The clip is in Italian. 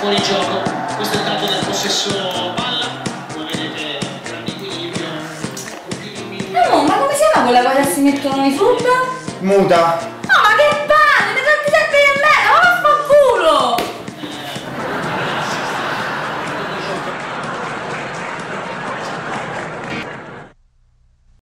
fuori gioco. Questo è il dato del possesso palla. Come vedete, grande equilibrio. No, ma come si chiama quella cosa che si mettono i frutta? Muta.